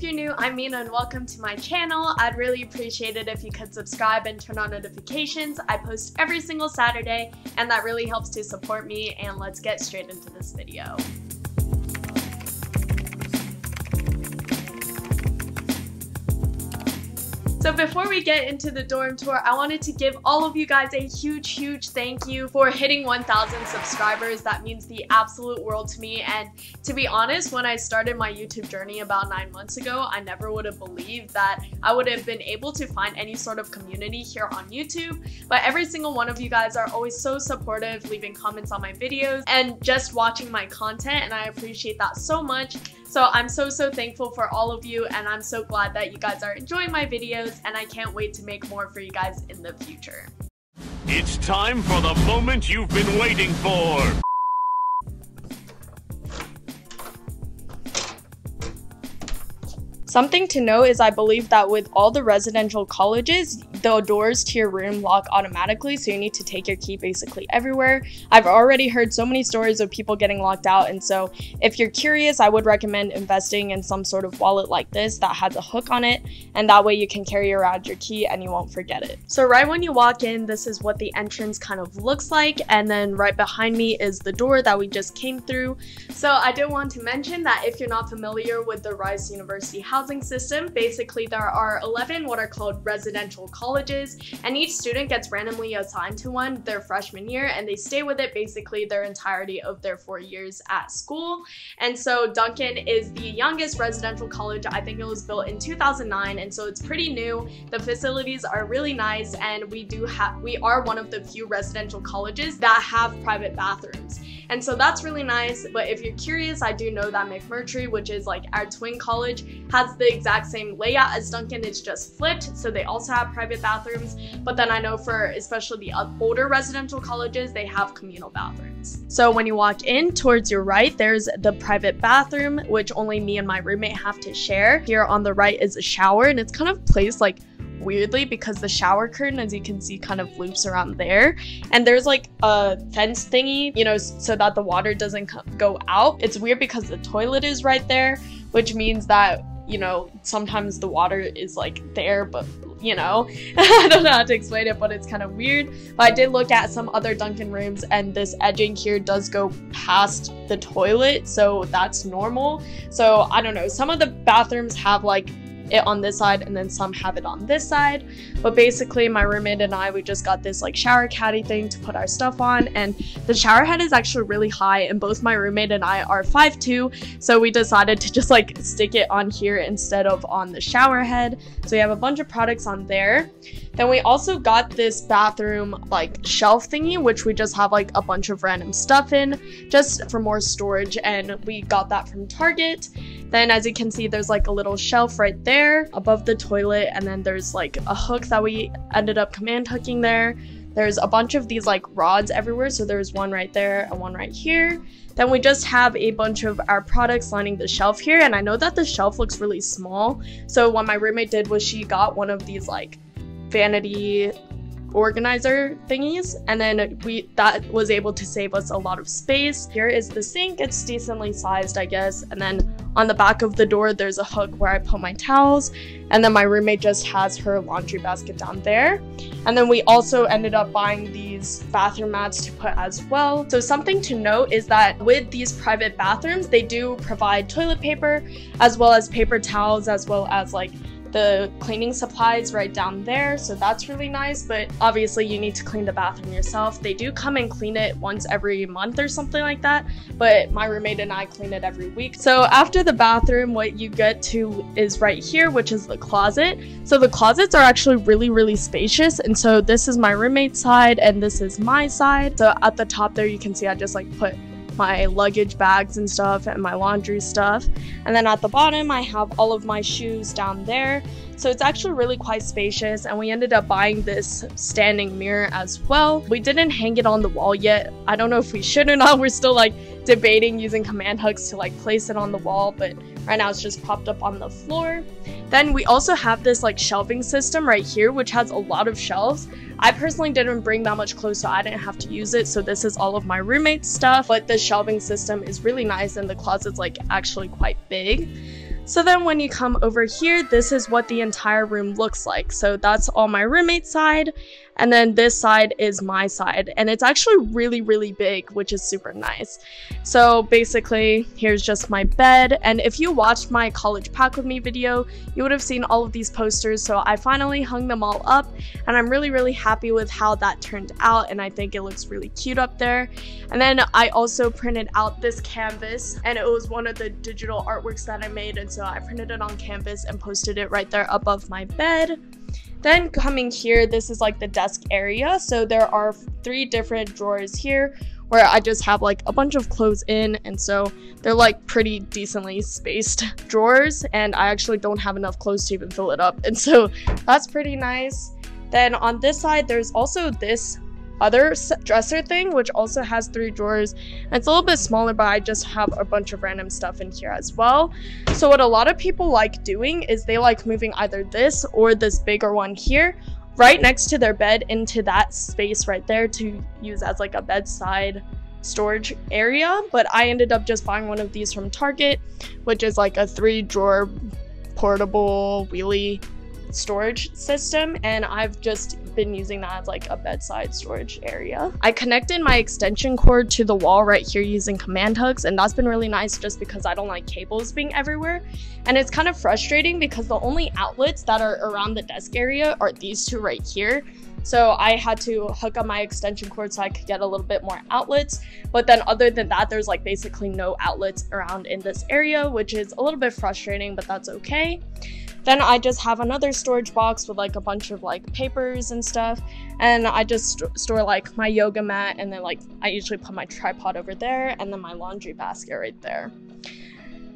if you're new, I'm Mina and welcome to my channel. I'd really appreciate it if you could subscribe and turn on notifications. I post every single Saturday and that really helps to support me and let's get straight into this video. So before we get into the dorm tour, I wanted to give all of you guys a huge, huge thank you for hitting 1,000 subscribers. That means the absolute world to me. And to be honest, when I started my YouTube journey about nine months ago, I never would have believed that I would have been able to find any sort of community here on YouTube. But every single one of you guys are always so supportive, leaving comments on my videos and just watching my content. And I appreciate that so much. So I'm so, so thankful for all of you and I'm so glad that you guys are enjoying my videos and I can't wait to make more for you guys in the future. It's time for the moment you've been waiting for. Something to note is I believe that with all the residential colleges, the doors to your room lock automatically, so you need to take your key basically everywhere. I've already heard so many stories of people getting locked out, and so if you're curious, I would recommend investing in some sort of wallet like this that has a hook on it, and that way you can carry around your key and you won't forget it. So right when you walk in, this is what the entrance kind of looks like, and then right behind me is the door that we just came through. So I did want to mention that if you're not familiar with the Rice University housing system, basically there are 11 what are called residential colleges colleges, and each student gets randomly assigned to one their freshman year, and they stay with it basically their entirety of their four years at school. And so Duncan is the youngest residential college. I think it was built in 2009, and so it's pretty new. The facilities are really nice, and we do have we are one of the few residential colleges that have private bathrooms. And so that's really nice. But if you're curious, I do know that McMurtry, which is like our twin college, has the exact same layout as Duncan. It's just flipped. So they also have private bathrooms. But then I know for especially the older residential colleges, they have communal bathrooms. So when you walk in towards your right, there's the private bathroom, which only me and my roommate have to share. Here on the right is a shower and it's kind of placed like weirdly because the shower curtain, as you can see, kind of loops around there. And there's like a fence thingy, you know, so that the water doesn't go out. It's weird because the toilet is right there, which means that, you know, sometimes the water is like there, but you know, I don't know how to explain it, but it's kind of weird. But I did look at some other Duncan rooms, and this edging here does go past the toilet, so that's normal. So I don't know. Some of the bathrooms have like it on this side and then some have it on this side. But basically my roommate and I, we just got this like shower caddy thing to put our stuff on and the shower head is actually really high and both my roommate and I are 5'2", so we decided to just like stick it on here instead of on the shower head. So we have a bunch of products on there. Then we also got this bathroom like shelf thingy, which we just have like a bunch of random stuff in just for more storage and we got that from Target. Then as you can see, there's like a little shelf right there above the toilet and then there's like a hook that we ended up command hooking there. There's a bunch of these like rods everywhere. So there's one right there and one right here. Then we just have a bunch of our products lining the shelf here. And I know that the shelf looks really small. So what my roommate did was she got one of these like vanity organizer thingies and then we that was able to save us a lot of space here is the sink it's decently sized i guess and then on the back of the door there's a hook where i put my towels and then my roommate just has her laundry basket down there. And then we also ended up buying these bathroom mats to put as well. So something to note is that with these private bathrooms they do provide toilet paper as well as paper towels as well as like the cleaning supplies right down there, so that's really nice, but obviously you need to clean the bathroom yourself. They do come and clean it once every month or something like that, but my roommate and I clean it every week. So after the bathroom, what you get to is right here, which is the closet. So the closets are actually really, really spacious, and so this is my roommate's side and this is my side. So at the top there, you can see I just like put my luggage bags and stuff and my laundry stuff. And then at the bottom, I have all of my shoes down there. So it's actually really quite spacious and we ended up buying this standing mirror as well. We didn't hang it on the wall yet. I don't know if we should or not. We're still like debating using command hooks to like place it on the wall, but right now it's just propped up on the floor. Then we also have this like shelving system right here, which has a lot of shelves. I personally didn't bring that much clothes, so I didn't have to use it. So this is all of my roommate's stuff, but the shelving system is really nice and the closet's like actually quite big. So then when you come over here, this is what the entire room looks like. So that's all my roommate side. And then this side is my side. And it's actually really, really big, which is super nice. So basically, here's just my bed. And if you watched my college pack with me video, you would have seen all of these posters. So I finally hung them all up. And I'm really, really happy with how that turned out. And I think it looks really cute up there. And then I also printed out this canvas. And it was one of the digital artworks that I made. And so I printed it on canvas and posted it right there above my bed. Then coming here, this is like the desk area. So there are three different drawers here where I just have like a bunch of clothes in and so they're like pretty decently spaced drawers and I actually don't have enough clothes to even fill it up and so that's pretty nice. Then on this side there's also this other dresser thing, which also has three drawers. And it's a little bit smaller, but I just have a bunch of random stuff in here as well. So what a lot of people like doing is they like moving either this or this bigger one here right next to their bed into that space right there to use as like a bedside storage area. But I ended up just buying one of these from Target, which is like a three drawer portable wheelie storage system and I've just been using that as like a bedside storage area. I connected my extension cord to the wall right here using command hooks and that's been really nice just because I don't like cables being everywhere. And it's kind of frustrating because the only outlets that are around the desk area are these two right here. So I had to hook up my extension cord so I could get a little bit more outlets. But then other than that, there's like basically no outlets around in this area, which is a little bit frustrating, but that's okay. Then I just have another storage box with like a bunch of like papers and stuff. And I just st store like my yoga mat and then like I usually put my tripod over there and then my laundry basket right there.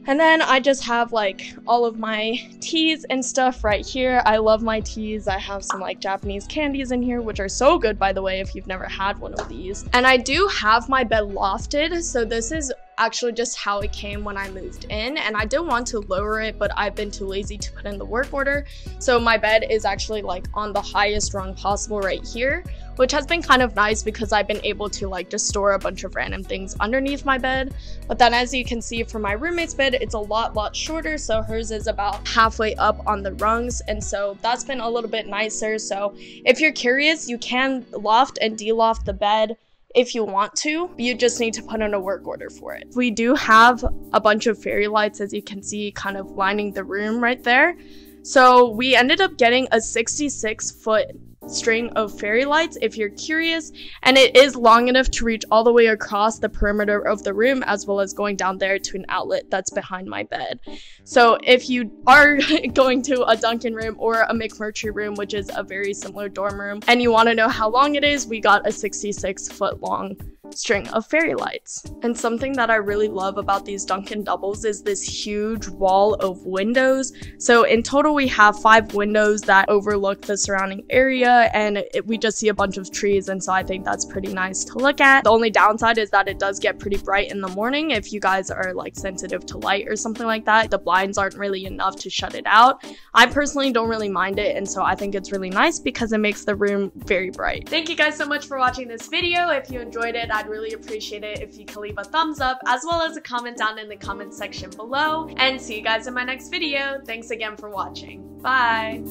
And then I just have like all of my teas and stuff right here. I love my teas. I have some like Japanese candies in here, which are so good, by the way, if you've never had one of these. And I do have my bed lofted. So this is actually just how it came when I moved in and I did want to lower it but I've been too lazy to put in the work order. So my bed is actually like on the highest rung possible right here which has been kind of nice because I've been able to like just store a bunch of random things underneath my bed. But then as you can see for my roommate's bed it's a lot lot shorter so hers is about halfway up on the rungs and so that's been a little bit nicer. So if you're curious you can loft and deloft the bed if you want to. You just need to put in a work order for it. We do have a bunch of fairy lights, as you can see, kind of lining the room right there. So we ended up getting a 66 foot string of fairy lights if you're curious, and it is long enough to reach all the way across the perimeter of the room as well as going down there to an outlet that's behind my bed. So if you are going to a Duncan room or a McMurtry room, which is a very similar dorm room, and you want to know how long it is, we got a 66 foot long string of fairy lights. And something that I really love about these Duncan doubles is this huge wall of windows. So in total, we have five windows that overlook the surrounding area and it, we just see a bunch of trees. And so I think that's pretty nice to look at. The only downside is that it does get pretty bright in the morning if you guys are like sensitive to light or something like that. The blinds aren't really enough to shut it out. I personally don't really mind it. And so I think it's really nice because it makes the room very bright. Thank you guys so much for watching this video. If you enjoyed it, I'd really appreciate it if you could leave a thumbs up as well as a comment down in the comment section below. And see you guys in my next video. Thanks again for watching. Bye!